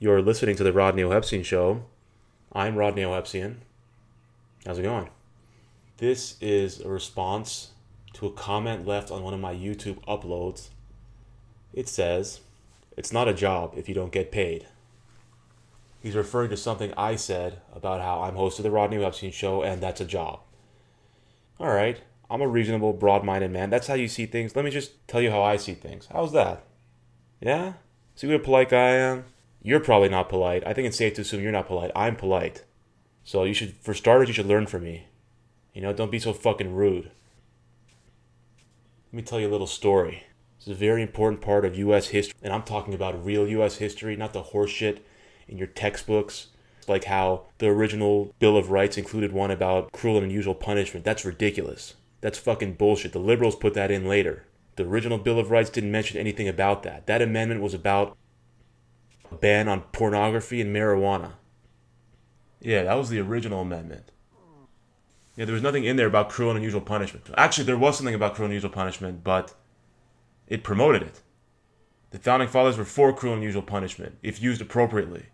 You're listening to the Rodney Ohebsion Show. I'm Rodney Ohebsion. How's it going? This is a response to a comment left on one of my YouTube uploads. It says, It's not a job if you don't get paid. He's referring to something I said about how I'm host of the Rodney Ohebsion Show and that's a job. All right, I'm a reasonable, broad minded man. That's how you see things. Let me just tell you how I see things. How's that? Yeah? See what a polite guy I am? You're probably not polite. I think it's safe to assume you're not polite. I'm polite. So you should, for starters, you should learn from me. You know, don't be so fucking rude. Let me tell you a little story. It's a very important part of U.S. history, and I'm talking about real U.S. history, not the horseshit in your textbooks. Like how the original Bill of Rights included one about cruel and unusual punishment. That's ridiculous. That's fucking bullshit. The liberals put that in later. The original Bill of Rights didn't mention anything about that. That amendment was about ban on pornography and marijuana. Yeah, that was the original amendment. Yeah, there was nothing in there about cruel and unusual punishment. Actually, there was something about cruel and unusual punishment, but it promoted it. The founding fathers were for cruel and unusual punishment, if used appropriately.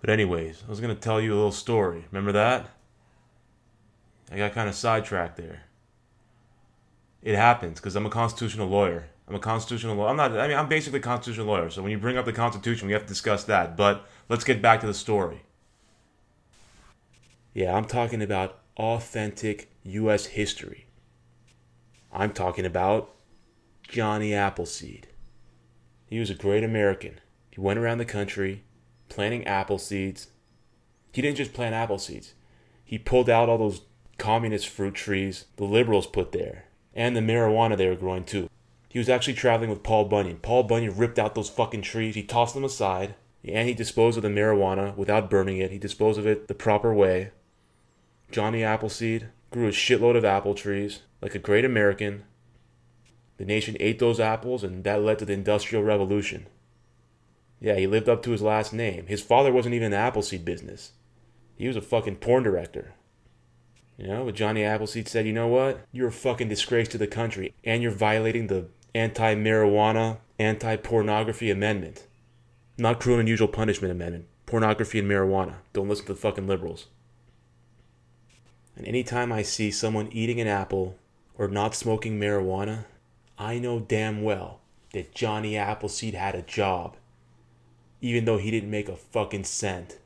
But, anyways, I was going to tell you a little story. Remember that? I got kind of sidetracked there. It happens because I'm a constitutional lawyer. I'm a constitutional lawyer. I'm not, I mean, I'm basically a constitutional lawyer. So when you bring up the Constitution, we have to discuss that. But let's get back to the story. Yeah, I'm talking about authentic U.S. history. I'm talking about Johnny Appleseed. He was a great American. He went around the country planting apple seeds. He didn't just plant apple seeds, he pulled out all those communist fruit trees the liberals put there, and the marijuana they were growing too. He was actually traveling with Paul Bunyan. Paul Bunyan ripped out those fucking trees, he tossed them aside, and he disposed of the marijuana without burning it. He disposed of it the proper way. Johnny Appleseed grew a shitload of apple trees, like a great American. The nation ate those apples, and that led to the Industrial Revolution. Yeah, he lived up to his last name. His father wasn't even in the Appleseed business. He was a fucking porn director. You know, but Johnny Appleseed said, you know what? You're a fucking disgrace to the country, and you're violating the anti marijuana, anti pornography amendment. Not cruel and unusual punishment amendment. Pornography and marijuana. Don't listen to the fucking liberals. And anytime I see someone eating an apple or not smoking marijuana, I know damn well that Johnny Appleseed had a job, even though he didn't make a fucking cent.